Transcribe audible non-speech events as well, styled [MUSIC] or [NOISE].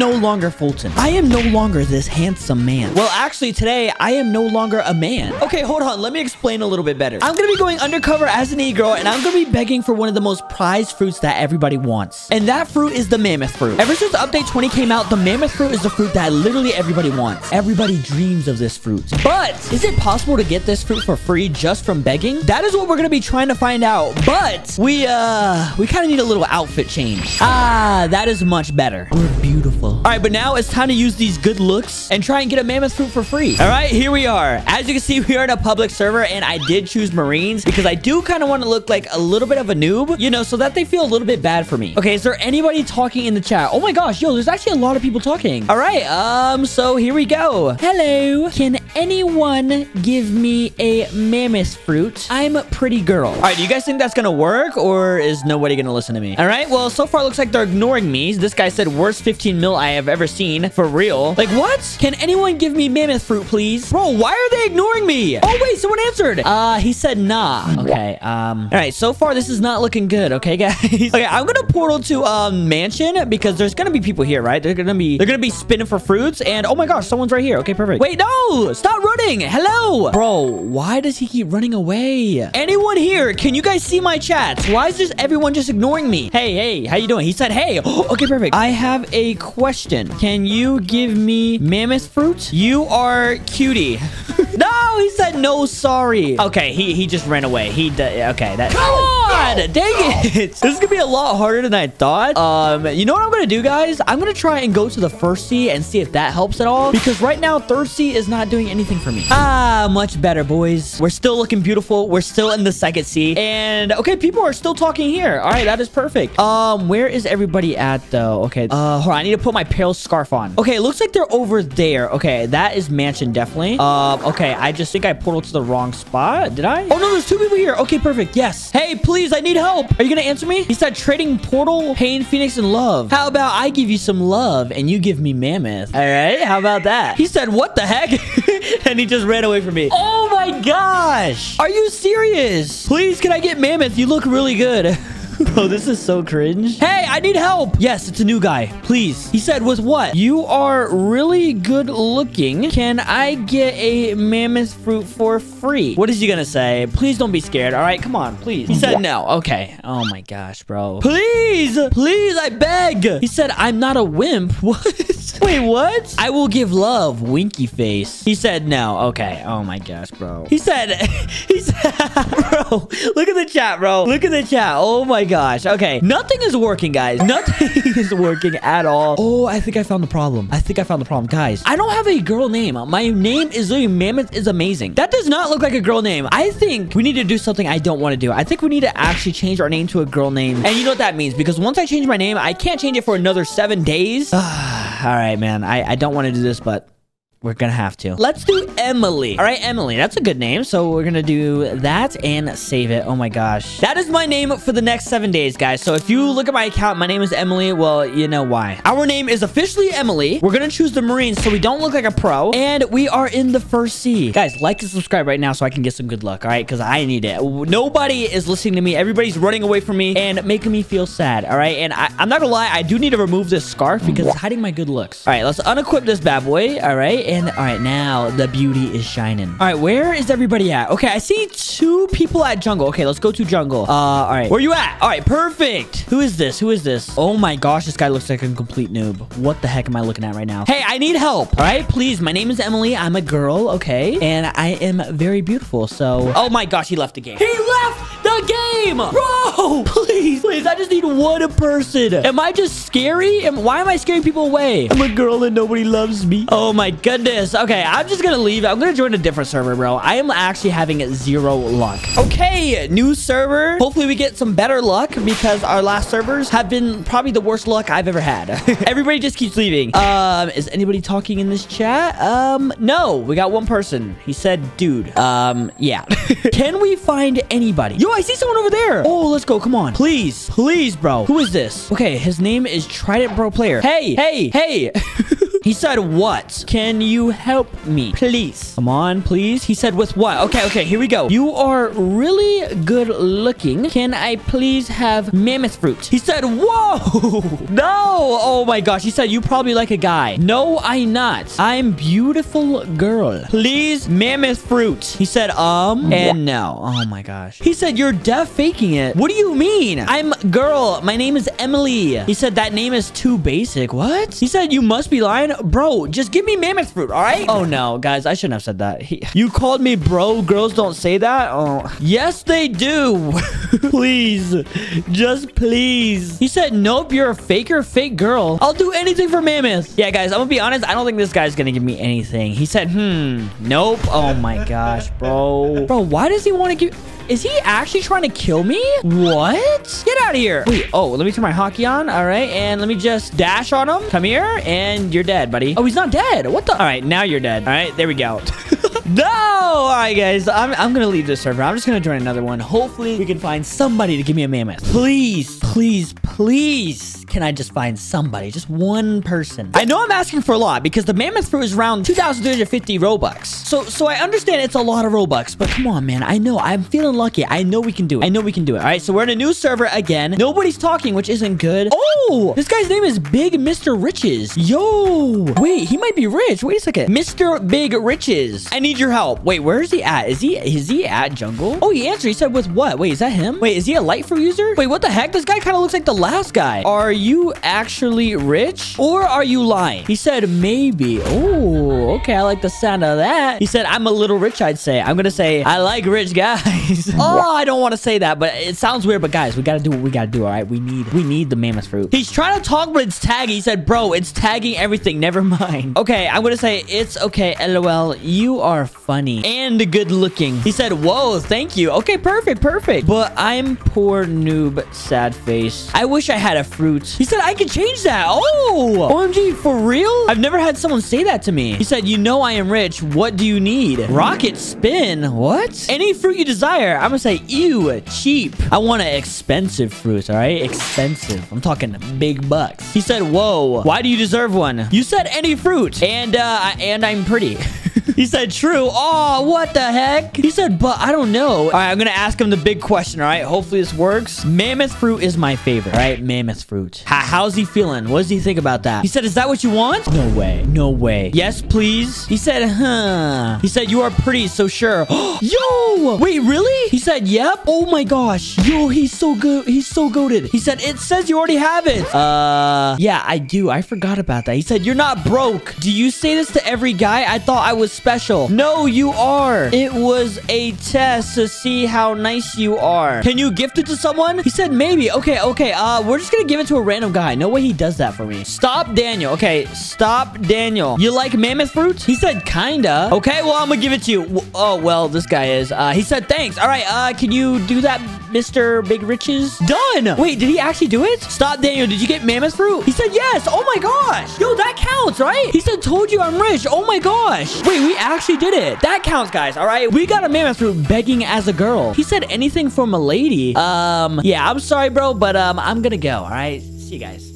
no longer Foltyn. I am no longer this handsome man. Well, actually, today, I am no longer a man. Okay, hold on. Let me explain a little bit better. I'm gonna be going undercover as an e-girl, and I'm gonna be begging for one of the most prized fruits that everybody wants. And that fruit is the mammoth fruit. Ever since Update 20 came out, the mammoth fruit is the fruit that literally everybody wants. Everybody dreams of this fruit. But is it possible to get this fruit for free just from begging? That is what we're gonna be trying to find out. But we, uh, we kind of need a little outfit change. Ah, that is much better. We're beautiful. All right, but now it's time to use these good looks and try and get a mammoth fruit for free. All right, here we are. As you can see, we are in a public server, and I did choose Marines because I do kind of want to look like a little bit of a noob, you know, so that they feel a little bit bad for me. Okay, is there anybody talking in the chat? Oh my gosh, yo, there's actually a lot of people talking. All right, um, so here we go. Hello, can anyone give me a mammoth fruit? I'm a pretty girl. All right, do you guys think that's gonna work, or is nobody gonna listen to me? All right, well, so far it looks like they're ignoring me. This guy said worst 15 mil I have ever seen. For real. Like, what? Can anyone give me mammoth fruit, please? Bro, why are they ignoring me? Oh, wait, someone answered. Uh, he said nah. Okay, um, all right, so far this is not looking good, okay, guys? [LAUGHS] okay, I'm gonna portal to, um, mansion because there's gonna be people here, right? They're gonna be, they're gonna be spinning for fruits, and oh my gosh, someone's right here. Okay, perfect. Wait, no! Stop running! Hello! Bro, why does he keep running away? Anyone here? Can you guys see my chats? Why is this everyone just ignoring me? Hey, hey, how you doing? He said, hey. [GASPS] okay, perfect. I have a question. Can you give me mammoth fruit? You are cutie. [LAUGHS] no, he said no, sorry. Okay, he, he just ran away. He, okay, that. Come on! Dang it! [LAUGHS] This is gonna be a lot harder than I thought. Um, you know what I'm gonna do, guys? I'm gonna try and go to the first sea and see if that helps at all. Because right now, third sea is not doing anything for me. Ah, much better, boys. We're still looking beautiful. We're still in the second sea. And, okay, people are still talking here. All right, that is perfect. Um, where is everybody at, though? Okay, uh, hold on. I need to put my pale scarf on. Okay, it looks like they're over there. Okay, that is mansion, definitely. Um, okay, I just think I portaled to the wrong spot. Did I? Oh, no, there's two people here. Okay, perfect. Yes. Hey, please, I need help. Are you gonna answer me? He said trading portal, pain, phoenix, and love. How about I give you some love and you give me mammoth? All right, how about that? He said, what the heck? [LAUGHS] and he just ran away from me. Oh my gosh. Are you serious? Please, can I get mammoth? You look really good. [LAUGHS] [LAUGHS] Bro, this is so cringe. Hey, I need help. Yes, it's a new guy. Please. He said, with what? You are really good looking. Can I get a mammoth fruit for free? What is he gonna say? Please don't be scared. All right, come on, please. He said no. Okay. Oh my gosh, bro. Please, please, I beg. He said, I'm not a wimp. [LAUGHS] What? Wait, what? I will give love, winky face. He said no. Okay. Oh my gosh, bro. He said, [LAUGHS] he said, [LAUGHS] bro, look at the chat, bro. Look at the chat. Oh my gosh. Okay. Nothing is working, guys. [LAUGHS] Nothing is working at all. Oh, I think I found the problem. I think I found the problem. Guys, I don't have a girl name. My name is literally Mammoth is Amazing. That does not look like a girl name. I think we need to do something I don't want to do. I think we need to actually change our name to a girl name. And you know what that means? Because once I change my name, I can't change it for another seven days. [SIGHS] [SIGHS] [SIGHS] All right, man. I, I don't want to do this, but we're gonna have to. Let's do Emily. All right, Emily. That's a good name. So we're gonna do that and save it. Oh my gosh. That is my name for the next seven days, guys. So if you look at my account, my name is Emily. Well, you know why. Our name is officially Emily. We're gonna choose the Marines so we don't look like a pro. And we are in the first sea. Guys, like and subscribe right now so I can get some good luck, all right? Because I need it. Nobody is listening to me. Everybody's running away from me and making me feel sad, all right? And I, I'm not gonna lie, I do need to remove this scarf because it's hiding my good looks. All right, let's unequip this bad boy, all right? And all right, now the beauty is shining. All right, where is everybody at? Okay, I see two people at jungle. Okay, let's go to jungle. Uh, all right. Where you at? All right, perfect. Who is this? Who is this? Oh my gosh, this guy looks like a complete noob. What the heck am I looking at right now? Hey, I need help. All right, please. My name is Emily. I'm a girl, okay? And I am very beautiful, so... Oh my gosh, he left the game. He left the game! Bro, [LAUGHS] please, please. I just need one person. Am I just scary? Am, why am I scaring people away? I'm a girl and nobody loves me. Oh my goodness. Okay, I'm just gonna leave. I'm gonna join a different server, bro. I am actually having zero luck. Okay, new server. Hopefully we get some better luck because our last servers have been probably the worst luck I've ever had. [LAUGHS] Everybody just keeps leaving. Um, is anybody talking in this chat? Um, no. We got one person. He said, dude. Um, yeah. [LAUGHS] Can we find anybody? Yo, I see someone over there. Oh, let's go. Come on. Please. Please, bro. Who is this? Okay, his name is Trident Pro Player. Hey, hey, hey. [LAUGHS] He said, what? Can you help me? Please. Come on, please. He said, with what? Okay, okay, here we go. You are really good looking. Can I please have mammoth fruit? He said, whoa. [LAUGHS] no. Oh my gosh. He said, you probably like a guy. No, I not. I'm beautiful girl. Please, mammoth fruit. He said, um, and no. Oh my gosh. He said, you're deaf faking it. What do you mean? I'm girl. My name is Emily. He said, that name is too basic. What? He said, you must be lying. Bro, just give me mammoth fruit, all right? Oh no, guys, I shouldn't have said that. He, you called me bro. Girls don't say that. Oh, yes, they do. [LAUGHS] please, just please. He said, nope, you're a faker, fake girl. I'll do anything for mammoth. Yeah, guys, I'm gonna be honest. I don't think this guy's gonna give me anything. He said, hmm, nope. Oh my gosh, bro. Bro, why does he want to give... Is he actually trying to kill me? What? Get out of here. Wait, oh, let me turn my Haki on. All right, and let me just dash on him. Come here, and you're dead, buddy. Oh, he's not dead. What the? All right, now you're dead. All right, there we go. [LAUGHS] No! Right, guys. I'm, I'm going to leave this server. I'm just going to join another one. Hopefully, we can find somebody to give me a mammoth. Please, please, please. Can I just find somebody? Just one person. I know I'm asking for a lot because the mammoth fruit is around 2,350 Robux. So, so I understand it's a lot of Robux, but come on, man. I know. I'm feeling lucky. I know we can do it. I know we can do it. All right, so we're in a new server again. Nobody's talking, which isn't good. Oh, this guy's name is Big Mr. Riches. Yo, wait, he might be rich. Wait a second. Mr. Big Riches. I need your help. Wait, where is he at? Is he is he at jungle? Oh, he answered. He said with what? Wait, is that him? Wait, is he a light fruit user? Wait, what the heck? This guy kind of looks like the last guy. Are you actually rich or are you lying? He said maybe. Oh, okay. I like the sound of that. He said I'm a little rich. I'd say. I'm gonna say I like rich guys. [LAUGHS] oh, I don't want to say that, but it sounds weird. But guys, we gotta do what we gotta do. All right, we need we need the mammoth fruit. He's trying to talk, but it's tagging. He said, bro, it's tagging everything. Never [LAUGHS] mind. Okay, I'm gonna say it's okay. LOL. You are funny and good looking. He said, whoa, thank you. Okay, perfect, perfect. But I'm poor noob, sad face. I wish I had a fruit. He said, I could change that. Oh, OMG, for real? I've never had someone say that to me. He said, you know I am rich. What do you need? Rocket spin. What? Any fruit you desire. I'm gonna say, ew, cheap. I want an expensive fruit, all right? Expensive. I'm talking big bucks. He said, whoa, why do you deserve one? You said any fruit. And, uh, and I'm pretty. [LAUGHS] He said true. Oh, what the heck? He said, but I don't know. All right, I'm going to ask him the big question, all right? Hopefully this works. Mammoth fruit is my favorite, all right? Mammoth fruit. H how's he feeling? What does he think about that? He said, is that what you want? No way. No way. Yes, please. He said, huh. He said, you are pretty, so sure. [GASPS] Yo! Wait, really? He said, yep. Oh my gosh. Yo, he's so good. He's so goaded. He said, it says you already have it. Uh, yeah, I do. I forgot about that. He said, you're not broke. Do you say this to every guy? I thought I was special. No, you are. It was a test to see how nice you are. Can you gift it to someone? He said maybe. Okay, okay. Uh, we're just gonna give it to a random guy. No way he does that for me. Stop Daniel. Okay, stop Daniel. You like mammoth fruit? He said kinda. Okay, well, I'm gonna give it to you. Oh, well, this guy is. Uh, he said thanks. All right, uh, can you do that, Mr. Big Riches? Done. Wait, did he actually do it? Stop Daniel. Did you get mammoth fruit? He said yes. Oh my gosh. Yo, that counts, right? He said told you I'm rich. Oh my gosh. Wait, we actually did it. That counts, guys. All right. We got a mammoth fruit begging as a girl. He said anything from a lady. Um, yeah, I'm sorry, bro, but um, I'm gonna go. All right. See you guys.